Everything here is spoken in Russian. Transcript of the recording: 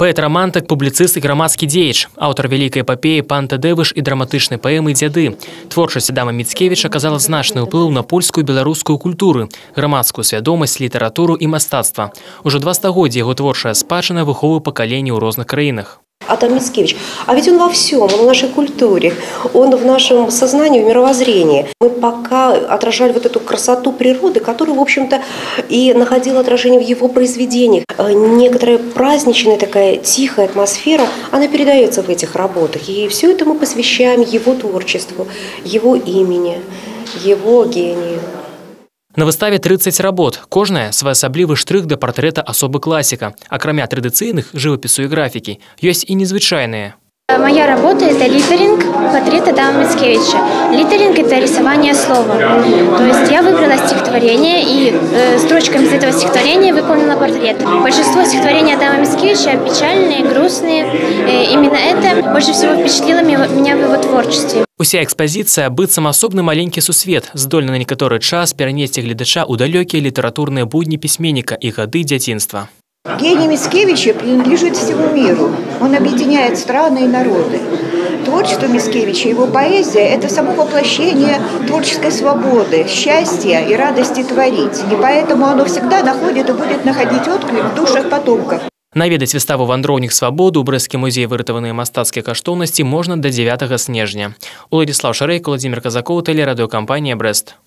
Паэт-рамантык, публіцыст і грамадскі дзеяч, аўтар вялікай эпапеі пан Тадэвыш і драматычнай паэмы дзяды. Творчасць Адама Міцкевіча аказала значны ўплыў на польскую беларускую культуру, грамадскую свядомасць, літаратуру і мастацтва. Ужо два стагоддзя яго творчая спадчына выхоўвае пакаленні ў розных краінах. Адам Мицкевич. А ведь он во всем, он в нашей культуре, он в нашем сознании, в мировоззрении. Мы пока отражали вот эту красоту природы, которая, в общем-то, и находила отражение в его произведениях. Э, некоторая праздничная такая тихая атмосфера, она передается в этих работах. И все это мы посвящаем его творчеству, его имени, его гению. На выставе 30 работ, кожная своеасаблівы штрых да партрэта асобы класіка. Акрамя традыцыйных жывапісу і графікі, ёсць і незвычайныя. Моя работа – это литеринг портрета Адама Мицкевича. Литеринг – это рисование слова. То есть я выбрала стихотворение и э, строчками из этого стихотворения выполнила портрет. Большинство стихотворений Адама Мицкевича печальные, грустные. Э, именно это больше всего впечатлило меня в его творчестве. Уся экспазіцыя быццам асобны маленькі сусвет, здольны на некаторы час перанесці гледача ў далёкія літаратурныя будні пісьменніка і гады дзяцінства. Гений Мицкевича принадлежит всему миру. Он объединяет страны и народы. Творчество Мицкевича, его поэзия – это само воплощение творческой свободы, счастья и радости творить. И поэтому оно всегда находит и будет находить отклик в душах потомков. Наведаць выставу вандроўнік свабоду ў брэсцкі музей выратаваныя мастацкія каштоўнасці можна да 9 снежня. Уладзіслав Шарэйк, Владзімир Казакоў, тэлерадыёкампанія Брэст.